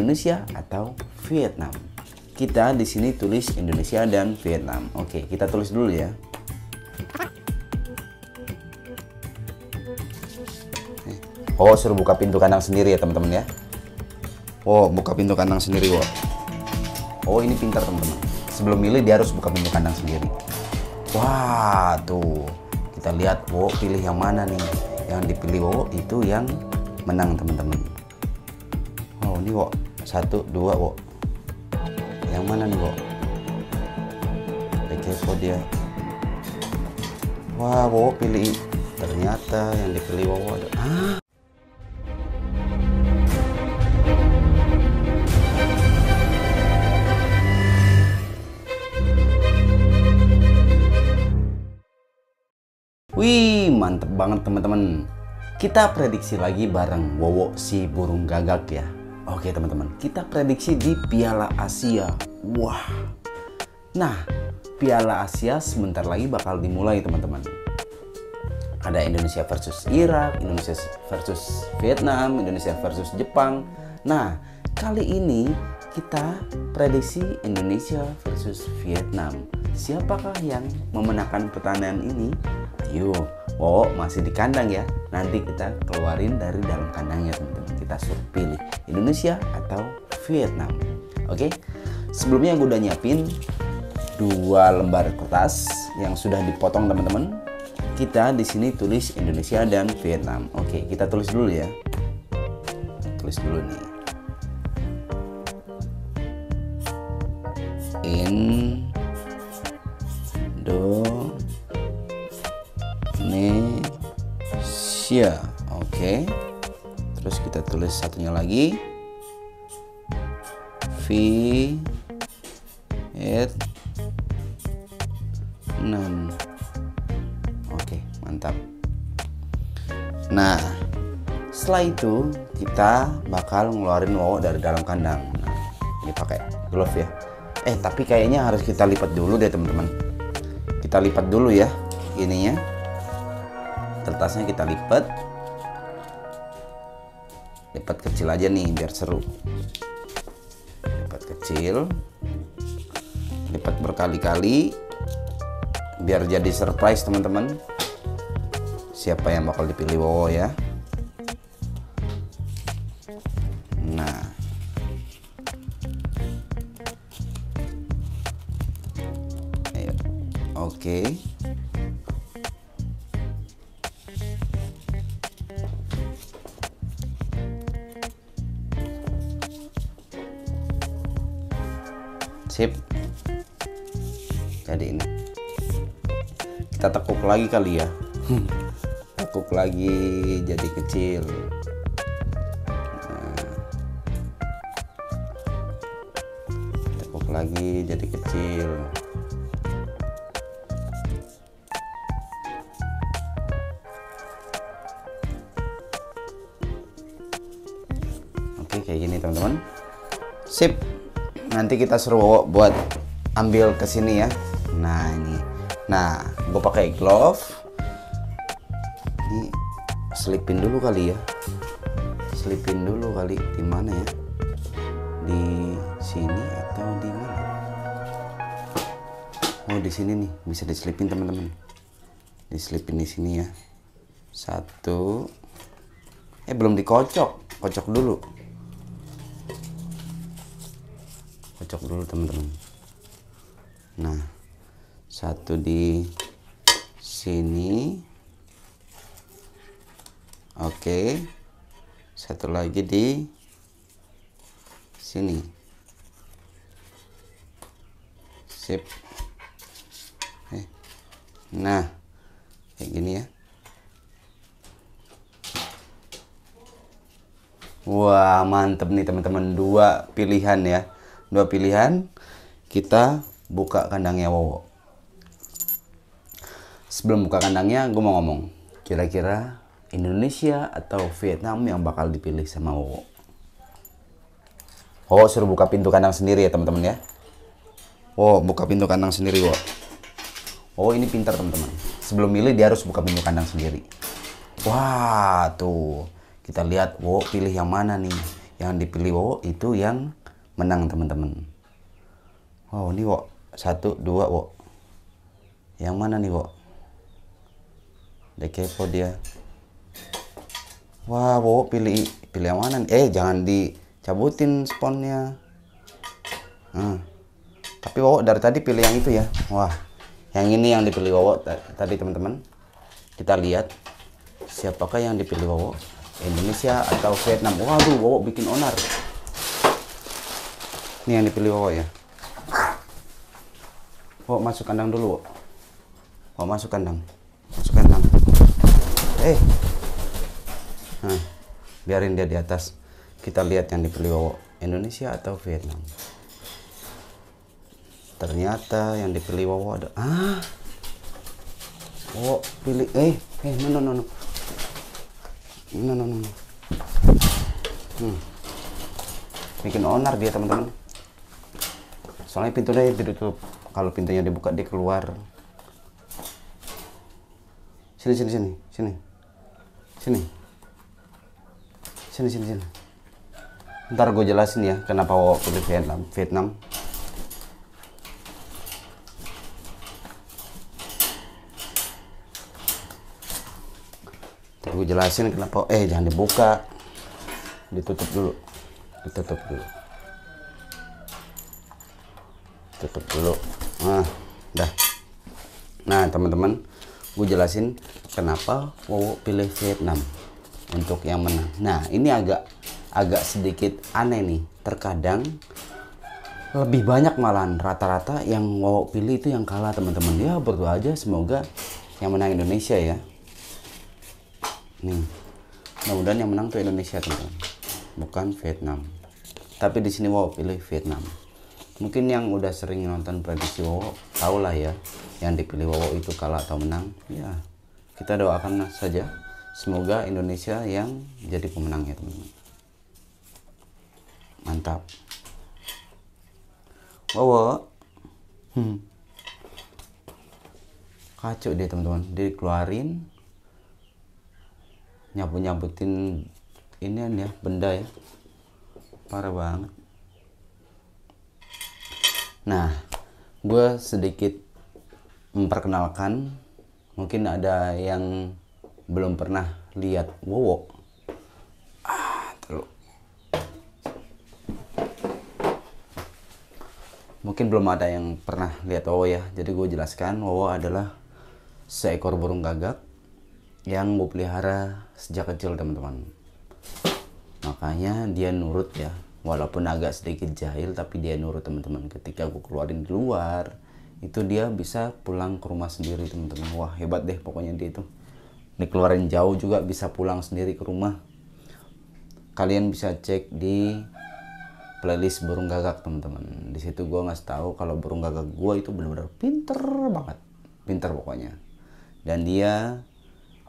Indonesia atau Vietnam. Kita di sini tulis Indonesia dan Vietnam. Oke, kita tulis dulu ya. Oh, suruh buka pintu kandang sendiri ya teman-teman ya. Oh, buka pintu kandang sendiri, Wo. Oh, ini pintar teman-teman. Sebelum milih dia harus buka pintu kandang sendiri. Wah, tuh. Kita lihat, Wo, pilih yang mana nih? Yang dipilih Wo itu yang menang teman-teman. Oh, ini Wo. Satu, dua, Wo. Yang mana nih, Wo? Kepo dia. Wah, Wo pilih. Ternyata yang dipilih Wo ada. Ah, Wih, mantep banget teman-teman. Kita prediksi lagi bareng Wowo si burung gagak ya. Oke teman-teman, kita prediksi di Piala Asia. Wah. Nah, Piala Asia sebentar lagi bakal dimulai teman-teman. Ada Indonesia versus Irak, Indonesia versus Vietnam, Indonesia versus Jepang. Nah, kali ini kita prediksi Indonesia versus Vietnam. Siapakah yang memenangkan pertandingan ini? Yuk, oh masih di kandang ya. Nanti kita keluarin dari dalam kandangnya teman-teman. Kita suruh pilih Indonesia atau Vietnam. Oke? Sebelumnya gue udah nyiapin dua lembar kertas yang sudah dipotong teman-teman. Kita di sini tulis Indonesia dan Vietnam. Oke, kita tulis dulu ya. Tulis dulu nih. Indonesia oke terus kita tulis satunya lagi. V it 6 oke mantap. Nah setelah itu kita bakal ngeluarin wow dari dalam kandang. Nah, ini pakai glove ya. Eh tapi kayaknya harus kita lipat dulu deh teman-teman. Kita lipat dulu ya ininya. Kertasnya kita lipat lipat kecil aja nih biar seru. Lipat kecil. Lipat berkali-kali. Biar jadi surprise teman-teman. Siapa yang bakal dipilih Wowo ya? Nah. Oke. okay. Sip. Jadi ini. Kita tekuk lagi kali ya. Tekuk lagi jadi kecil. Nah. tekuk lagi jadi kecil. Oke kayak gini teman-teman. Sip nanti kita suruh buat ambil ke sini ya. Nah ini. Nah gue pakai glove. Ini selipin dulu kali ya. Selipin dulu kali di mana ya? Di sini atau di mana? Oh di sini nih. Bisa diselipin teman-teman. Diselipin di sini ya. Satu. Eh belum dikocok. Kocok dulu kocok dulu teman-teman. Nah satu di sini. Oke. Satu lagi di sini. Sip. Eh. nah kayak gini ya. Wah mantep nih teman-teman. Dua pilihan ya dua pilihan kita buka kandangnya Wowo. Sebelum buka kandangnya gue mau ngomong kira-kira Indonesia atau Vietnam yang bakal dipilih sama Wowo? Wowo suruh buka pintu kandang sendiri ya teman-teman ya. Wowo buka pintu kandang sendiri Wowo. Wowo ini pintar teman-teman. Sebelum milih dia harus buka pintu kandang sendiri. Wah tuh. Kita lihat Wowo pilih yang mana nih? Yang dipilih Wowo itu yang menang teman-teman. Wow ini Wo satu dua Wo yang mana nih Wo udah kepo dia. Wah Wo pilih pilih yang mana eh jangan dicabutin sponnya. Hmm. tapi Wo dari tadi pilih yang itu ya? Wah yang ini yang dipilih Wo tadi teman-teman. Kita lihat siapakah yang dipilih Wo Indonesia atau Vietnam. Waduh Wowo bikin onar ini yang dipilih Wowo ya? Wowo masuk kandang dulu Wowo masuk kandang. Masuk kandang. Eh. Nah, biarin dia di atas. Kita lihat yang dipilih Wowo Indonesia atau Vietnam? Ternyata yang dipilih Wowo ada. Ah. Wowo pilih eh eh no no no, no no no no. Hmm. bikin onar dia teman-teman soalnya pintunya ditutup kalau pintunya dibuka dia keluar sini sini sini sini sini sini sini sini ntar gue jelasin ya kenapa Wawa pilih Vietnam Vietnam Ntar gue jelasin kenapa. Eh jangan dibuka. Ditutup dulu. Ditutup dulu. Tutup dulu. Nah, dah. Nah teman-teman, gue jelasin kenapa Wowo pilih Vietnam untuk yang menang. Nah ini agak agak sedikit aneh nih. Terkadang lebih banyak malahan rata-rata yang Wowo pilih itu yang kalah teman-teman. Ya berdoa aja semoga yang menang Indonesia ya nih mudah-mudahan yang menang tuh Indonesia teman-teman bukan Vietnam tapi di sini wow pilih Vietnam mungkin yang udah sering nonton prediksi Wowo tau lah ya yang dipilih Wowo itu kalah atau menang. Ya kita doakan saja. Semoga Indonesia yang jadi pemenangnya teman-teman. Mantap. Wowo. Hmm. kacau dia teman-teman. Dikeluarin nyabut nyabutin ini ya benda ya. Parah banget nah gue sedikit memperkenalkan. Mungkin ada yang belum pernah lihat Wowo. Ah terlalu. Mungkin belum ada yang pernah lihat Wowo ya. Jadi gue jelaskan Wowo adalah seekor burung gagak yang gue pelihara sejak kecil teman-teman. Makanya dia nurut ya walaupun agak sedikit jahil tapi dia nurut teman-teman. Ketika gue keluarin di luar itu dia bisa pulang ke rumah sendiri teman-teman. Wah hebat deh pokoknya dia itu. Dikeluarin jauh juga bisa pulang sendiri ke rumah. Kalian bisa cek di playlist burung gagak teman-teman. Di situ gue ngasih tahu kalau burung gagak gue itu benar-benar pinter banget. Pinter pokoknya. Dan dia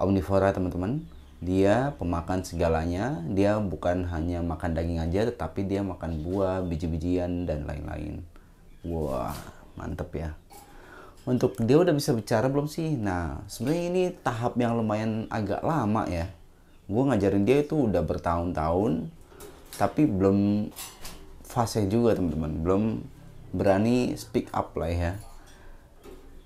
omnivora teman-teman dia pemakan segalanya. Dia bukan hanya makan daging aja tetapi dia makan buah biji-bijian dan lain-lain. Wah mantep ya. Untuk dia udah bisa bicara belum sih? Nah sebenarnya ini tahap yang lumayan agak lama ya. Gue ngajarin dia itu udah bertahun-tahun tapi belum fase juga teman-teman. Belum berani speak up lah ya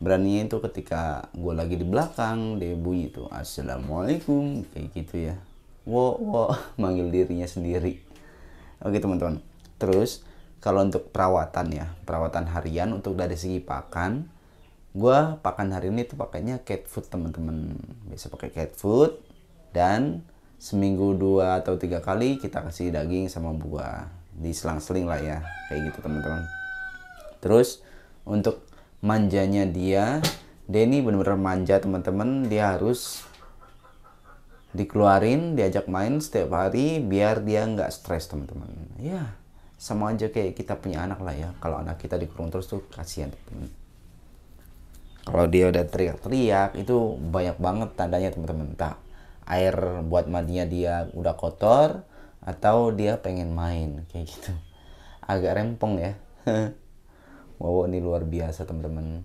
beraninya itu ketika gue lagi di belakang dia bunyi itu assalamualaikum kayak gitu ya. Wo wo manggil dirinya sendiri. Oke teman-teman. Terus kalau untuk perawatan ya perawatan harian untuk dari segi pakan gue pakan hari ini tuh pakainya cat food teman-teman. Biasa pakai cat food dan seminggu dua atau tiga kali kita kasih daging sama buah. Di selang-seling lah ya kayak gitu teman-teman. Terus untuk manjanya dia. Denny bener-bener manja teman-teman. Dia harus dikeluarin diajak main setiap hari biar dia nggak stres teman-teman. Ya sama aja kayak kita punya anak lah ya. Kalau anak kita dikurung terus tuh kasihan teman kalau dia udah teriak-teriak itu banyak banget tandanya teman-teman. Tak air buat mandinya dia udah kotor atau dia pengen main kayak gitu. Agak rempong ya wow ini luar biasa teman-teman.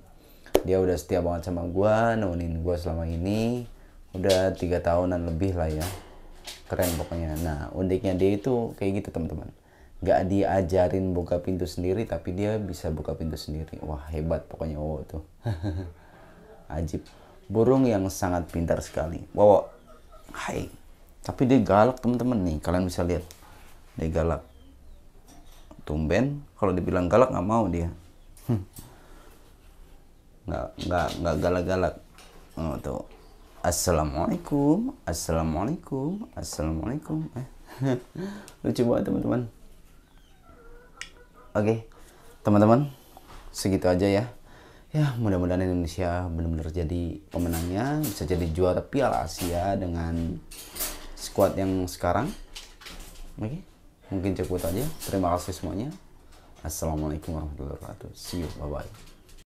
Dia udah setia banget sama gue nemenin gue selama ini. Udah tiga tahunan lebih lah ya. Keren pokoknya. Nah uniknya dia itu kayak gitu teman-teman. Nggak diajarin buka pintu sendiri tapi dia bisa buka pintu sendiri. Wah hebat pokoknya wow tuh. Ajib. Burung yang sangat pintar sekali. Wow hai. Tapi dia galak teman-teman. Nih kalian bisa lihat. Dia galak. Tumben kalau dibilang galak nggak mau dia nggak nggak nggak galak-galak. Oh, tuh. Assalamualaikum assalamualaikum assalamualaikum. Eh. lucu banget teman-teman. Oke teman-teman segitu aja ya. Ya mudah-mudahan Indonesia benar-benar jadi pemenangnya bisa jadi juara Piala Asia dengan squad yang sekarang. Oke mungkin cukup aja. Terima kasih semuanya assalamualaikum warahmatullahi wabarakatuh. See you. Bye bye